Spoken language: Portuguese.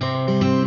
Música